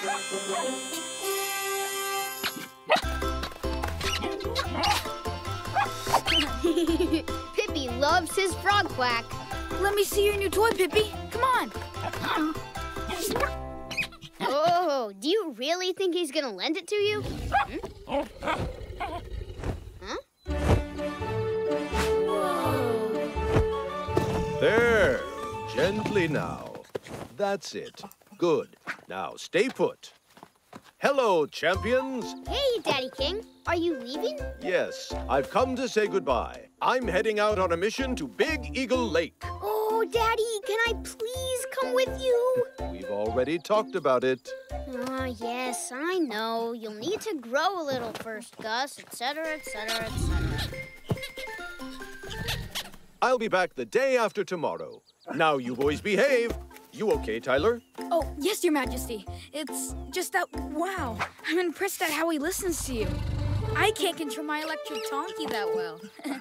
Pippi loves his frog quack. Let me see your new toy, Pippi. Come on. Oh, do you really think he's gonna lend it to you? Hmm? Huh? There. Gently now. That's it. Good. Now stay put. Hello, champions. Hey, Daddy King. Are you leaving? Yes, I've come to say goodbye. I'm heading out on a mission to Big Eagle Lake. Oh, Daddy, can I please come with you? We've already talked about it. Ah, yes, I know. You'll need to grow a little first, Gus, etc., etc., etc. I'll be back the day after tomorrow. Now you boys behave. You okay, Tyler? Oh, yes, Your Majesty. It's just that, wow, I'm impressed at how he listens to you. I can't control my electric donkey that well.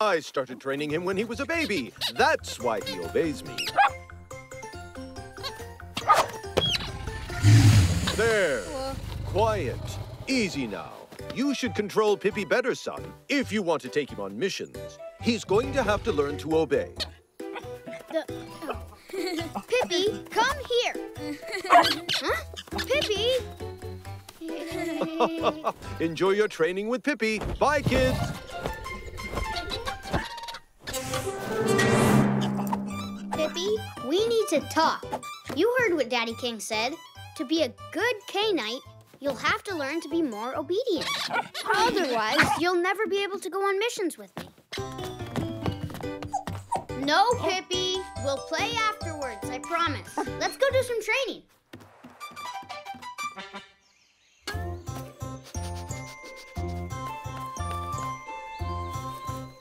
I started training him when he was a baby. That's why he obeys me. There. Quiet. Easy now. You should control Pippi better, son, if you want to take him on missions. He's going to have to learn to obey. The... Pippi, come here. huh? Pippi? Enjoy your training with Pippi. Bye, kids. Pippi, we need to talk. You heard what Daddy King said. To be a good K-Knight, you'll have to learn to be more obedient. Otherwise, you'll never be able to go on missions with me. No, Pippi. We'll play afterwards, I promise. Let's go do some training.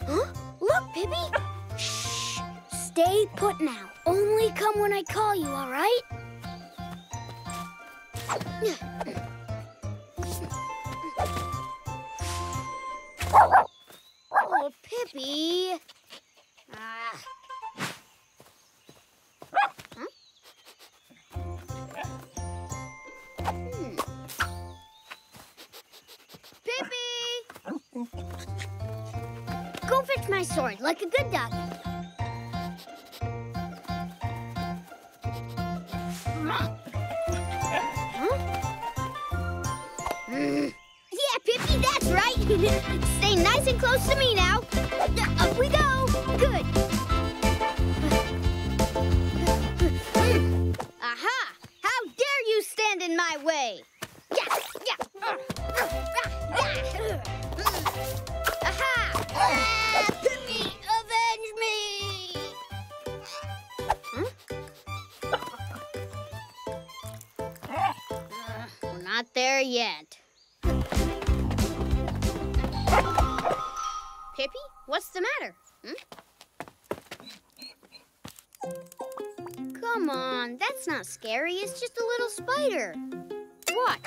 Huh? Look, Pippi. Shh. Stay put now. Only come when I call you, all right? Oh, Yeah, Pippi, that's right. Stay nice and close to me now. Uh, Up we go. The matter? Hmm? Come on, that's not scary. It's just a little spider. What?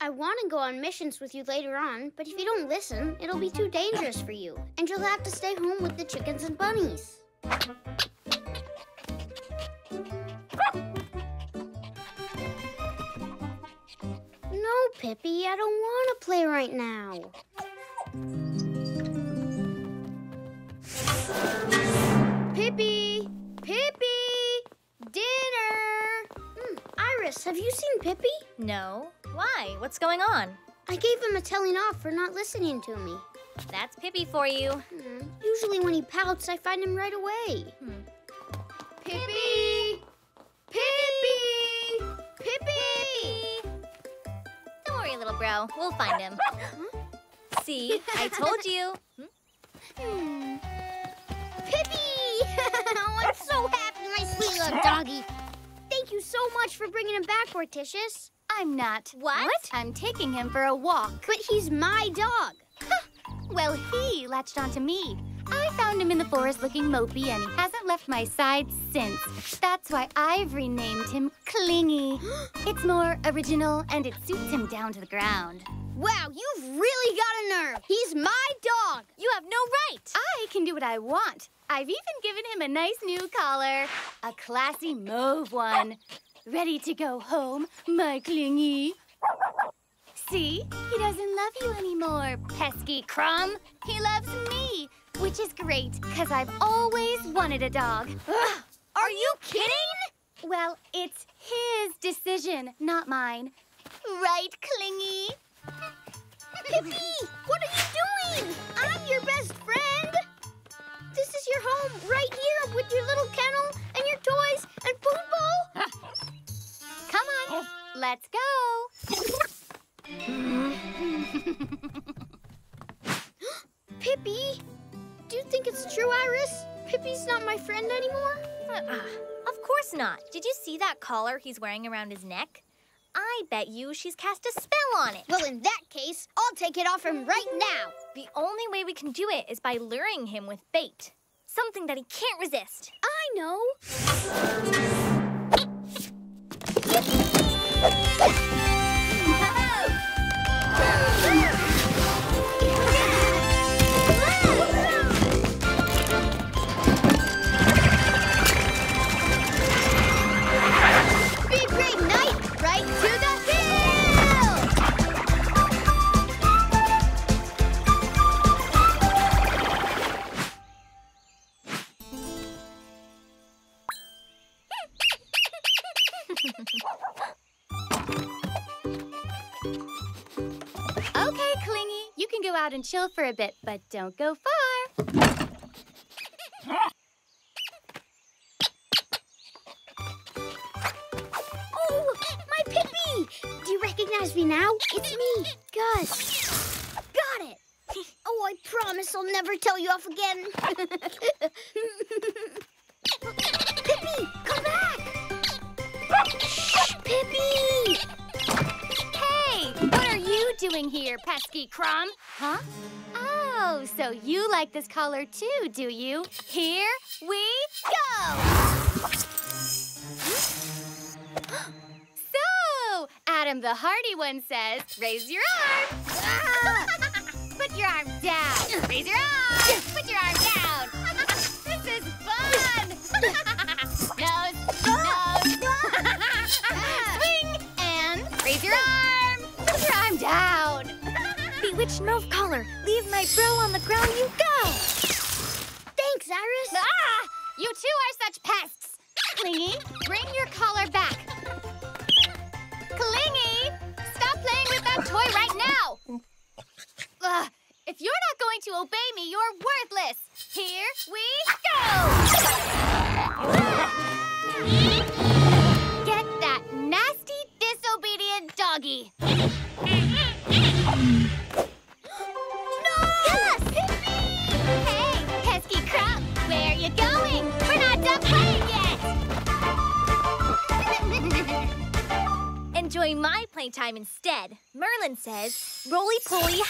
I want to go on missions with you later on, but if you don't listen, it'll be too dangerous for you, and you'll have to stay home with the chickens and bunnies. Pippi, I don't want to play right now. Pippi! Pippi! Dinner! Hmm, Iris, have you seen Pippi? No. Why? What's going on? I gave him a telling off for not listening to me. That's Pippi for you. Hmm, Usually when he pouts, I find him right away. Hmm. Pippi! Pippi! Don't worry, little bro. We'll find him. See, I told you. Hmm. Pippi! oh, I'm so happy, my sweet little doggy. Thank you so much for bringing him back, Morticious. I'm not. What? I'm taking him for a walk. But he's my dog. Well, he latched onto me. I found him in the forest looking mopey, and he hasn't left my side since. That's why I've renamed him Clingy. it's more original, and it suits him down to the ground. Wow, you've really got a nerve. He's my dog. You have no right. I can do what I want. I've even given him a nice new collar, a classy mauve one. Ready to go home, my Clingy? See? He doesn't love you anymore, pesky crumb. He loves me, which is great, because I've always wanted a dog. Ugh, are you kidding? Well, it's his decision, not mine. Right, Clingy? Pippi, what are you doing? I'm your best friend. This is your home right here with your little kennel and your toys and food bowl. Come on, let's go. Pippi, you think it's true, Iris? Pippi's not my friend anymore? Uh-uh. Of course not. Did you see that collar he's wearing around his neck? I bet you she's cast a spell on it. Well, in that case, I'll take it off him right now. The only way we can do it is by luring him with bait. Something that he can't resist. I know. Clingy, you can go out and chill for a bit, but don't go far. Oh, my Pippi! Do you recognize me now? It's me, Gus. Got it. Oh, I promise I'll never tell you off again. Pippi, come back! Shh, Pippi! Doing here, pesky crumb? Huh? Oh, so you like this color too, do you? Here we go! so, Adam the Hardy One says, raise your arm. Put your arm down. Raise your arm. Put your arm down. this is fun. down. Bewitched mauve collar. Leave my bro on the ground you go. Thanks, Iris. Ah! You two are such pests. Clingy, bring your collar back. Clingy, stop playing with that toy right now. Ugh, if you're not going to obey me, you're worthless. Here we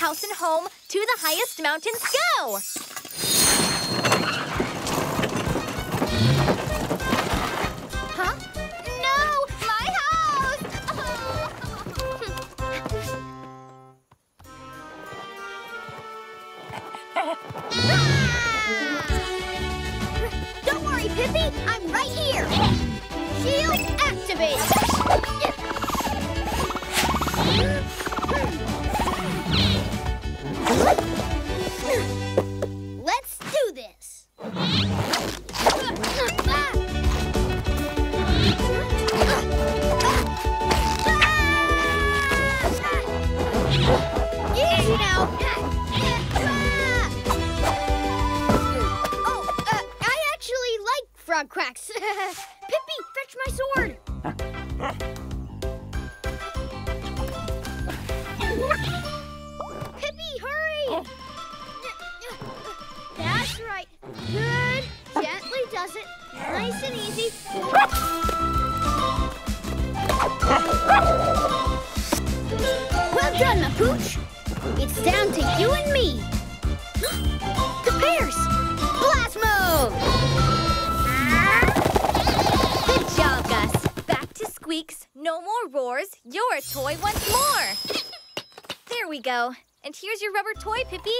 house and home, to the highest mountains go. huh? No! My house! Don't worry, Pippi. I'm right here. Shield activated. Pippi, hurry! Oh. That's right. Good. Gently does it. Nice and easy. Well done, Pooch. It's down to you and me. the pears. move! Good No more roars. You're a toy once more. There we go. And here's your rubber toy, Pippi.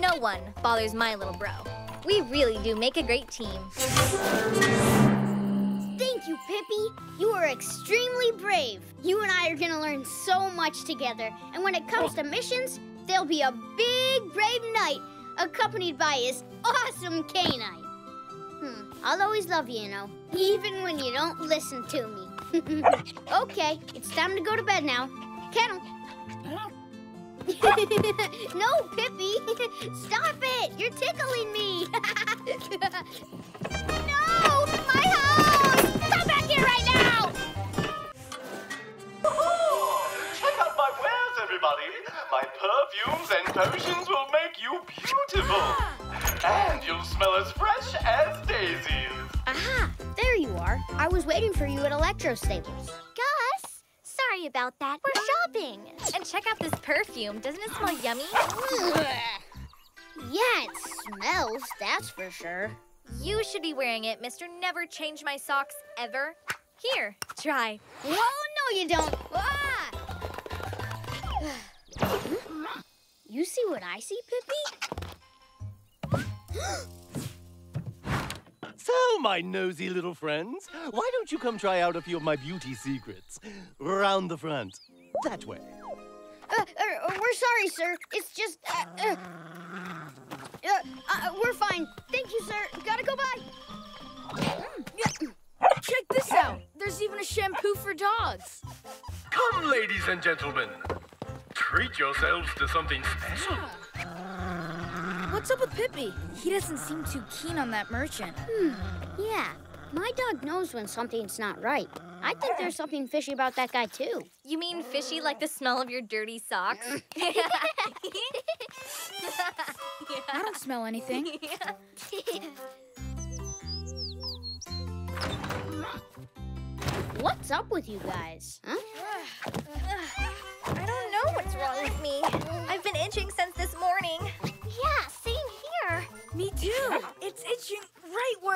No one bothers my little bro. We really do make a great team. Thank you, Pippi. You are extremely brave. You and I are going to learn so much together. And when it comes to missions, there'll be a big, brave knight accompanied by his awesome canine. Hmm, I'll always love you, you know, even when you don't listen to me. okay, it's time to go to bed now. Kennel. no, Pippi! Stop it! You're tickling me! no! My house! Come back here right now! Check out my wares, everybody! My perfumes and potions will make you beautiful! Ah. And you'll smell as fresh as daisies! Aha! There you are. I was waiting for you at Electro Stables. Gus! Sorry about that. We're shopping. And check out this perfume. Doesn't it smell yummy? yeah, it smells, that's for sure. You should be wearing it, Mr. Never Change My Socks Ever. Here, try. Oh, no, you don't. Ah! you see what I see, Pippi? So, my nosy little friends, why don't you come try out a few of my beauty secrets? Round the front. That way. Uh, uh, we're sorry, sir. It's just... Uh, uh, uh, uh we're fine. Thank you, sir. Gotta go by. Check this out. There's even a shampoo for dogs. Come, ladies and gentlemen. Treat yourselves to something special. What's up with Pippi? He doesn't seem too keen on that merchant. Hmm. Yeah. My dog knows when something's not right. I think there's something fishy about that guy, too. You mean fishy like the smell of your dirty socks? I don't smell anything. What's up with you guys? Huh? I don't know what's wrong with me. I've been itching since this morning.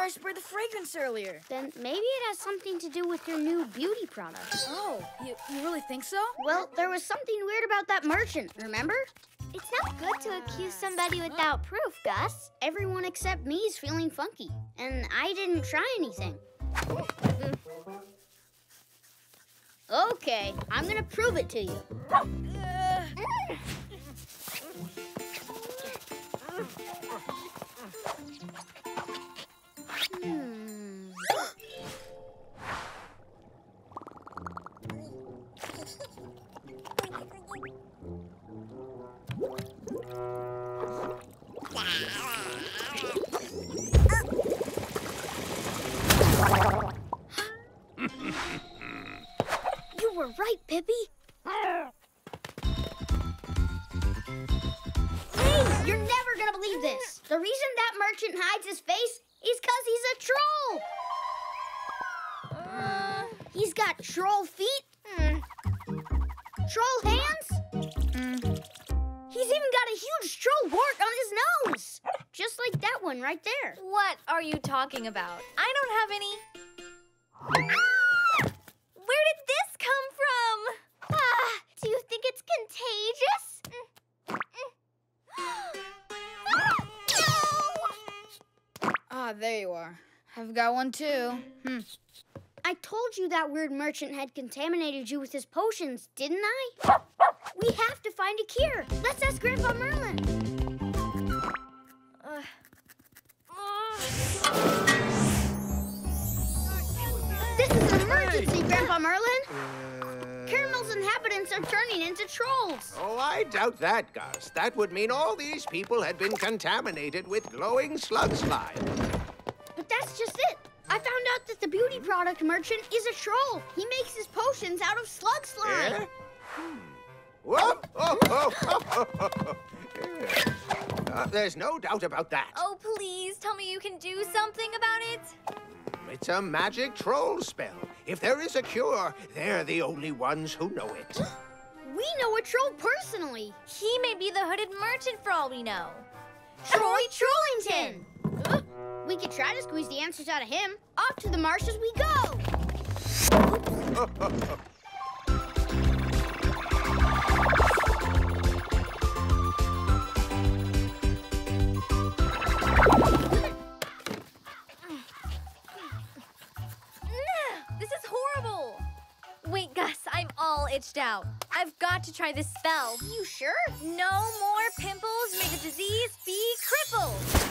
Where I sprayed the fragrance earlier. Then maybe it has something to do with your new beauty product. Oh, you, you really think so? Well, there was something weird about that merchant, remember? It's not good to accuse somebody without proof, Gus. Everyone except me is feeling funky, and I didn't try anything. Okay, I'm gonna prove it to you. You he's got troll feet, mm. troll hands. Mm. He's even got a huge troll wart on his nose. Just like that one right there. What are you talking about? I don't have any. Ah! Where did this come from? Ah, do you think it's contagious? Ah, there you are. I've got one too. Hmm. I told you that weird merchant had contaminated you with his potions, didn't I? We have to find a cure. Let's ask Grandpa Merlin. Uh, uh. This is an emergency. Grandpa Merlin. Uh... Caramel's inhabitants are turning into trolls. Oh, I doubt that, Gus. That would mean all these people had been contaminated with glowing slug slime. But that's just it. I found out that the beauty product merchant is a troll. He makes his potions out of slug slime. Yeah? Hmm. Whoa! Oh, oh, oh, uh, there's no doubt about that. Oh, please, tell me you can do something about it. It's a magic troll spell. If there is a cure, they're the only ones who know it. we know a troll personally. He may be the hooded merchant for all we know. Troy Trollington! We could try to squeeze the answers out of him. Off to the marshes we go! This is horrible! Wait, Gus, I'm all itched out. I've got to try this spell. You sure? No more pimples. May the disease be crippled.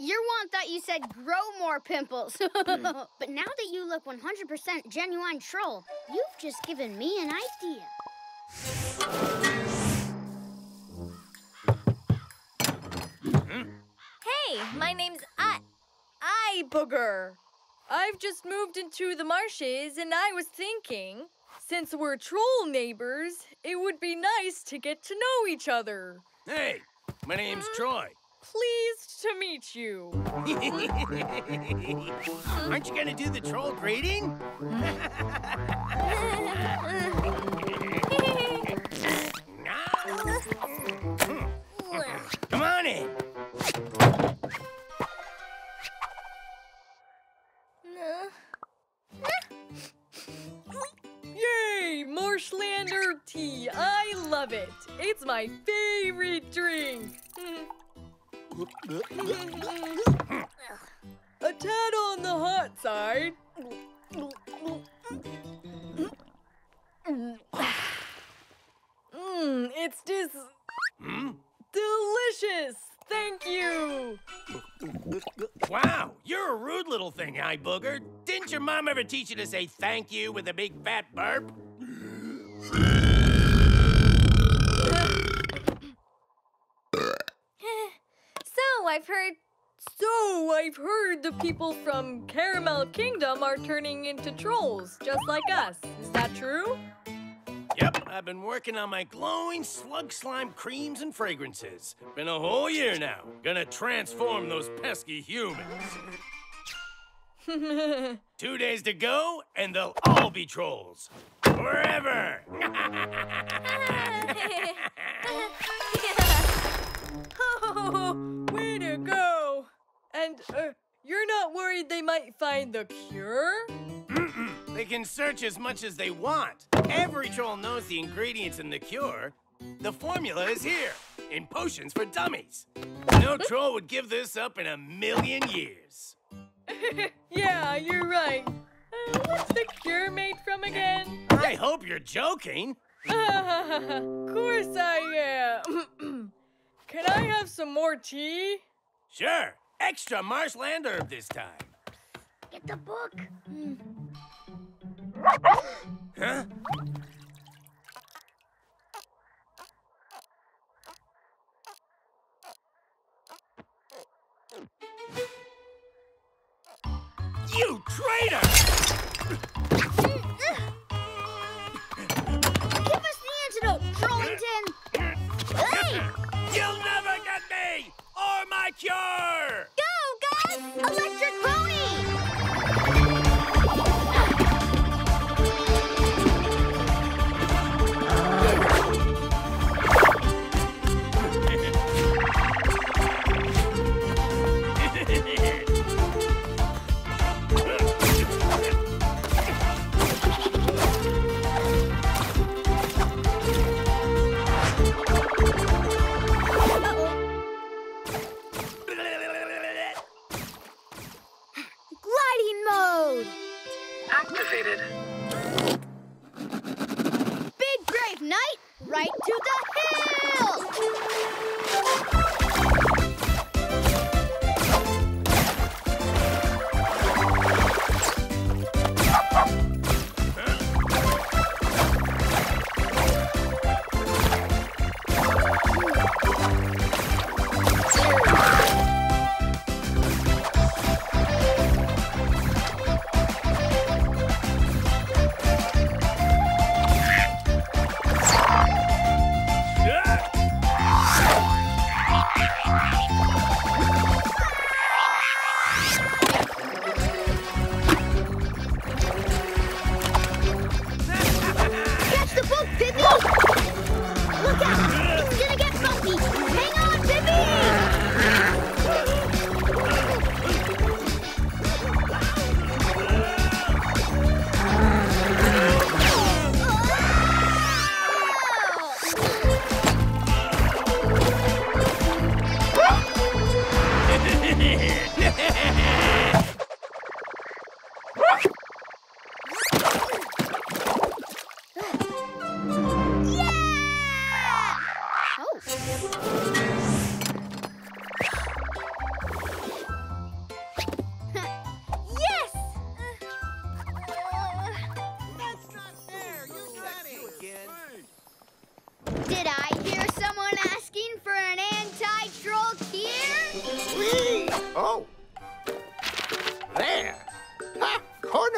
Your one thought you said grow more pimples. but now that you look 100% genuine troll, you've just given me an idea. Hey, my name's I. I Booger. I've just moved into the marshes and I was thinking, since we're troll neighbors, it would be nice to get to know each other. Hey, my name's Troy. Pleased to meet you. Aren't you gonna do the troll greeting? Come on in. Yay, Marshland tea. I love it. It's my favorite Didn't your mom ever teach you to say thank you with a big fat burp? So, I've heard. So, I've heard the people from Caramel Kingdom are turning into trolls, just like us. Is that true? Yep, I've been working on my glowing slug slime creams and fragrances. Been a whole year now. Gonna transform those pesky humans. Two days to go, and they'll all be trolls. Forever! Oh, way to go! And, uh, you're not worried they might find the cure? Mm-mm. They can search as much as they want. Every troll knows the ingredients in the cure. The formula is here, in potions for dummies. No troll would give this up in a million years. yeah, you're right. Uh, what's the cure made from again? I hope you're joking. of course I am. Can I have some more tea? Sure, extra marshland herb this time. Get the book. Huh? You traitor! Give us the antidote, Trollington! Hey! You'll never get me or my cure!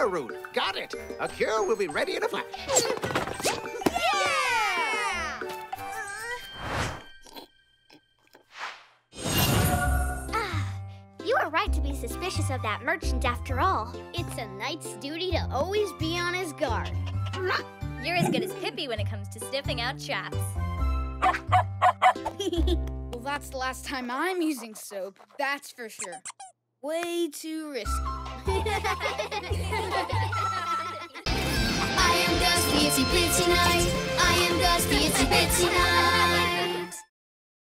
Corner root. Got it. A cure will be ready in a flash. Ah, you are right to be suspicious of that merchant after all. It's a knight's duty to always be on his guard. You're as good as Pippi when it comes to sniffing out traps. well, that's the last time I'm using soap, that's for sure. Way too risky. I am Gus the Itsy Bitsy Knight. I am Gus the Itsy Bitsy Knight.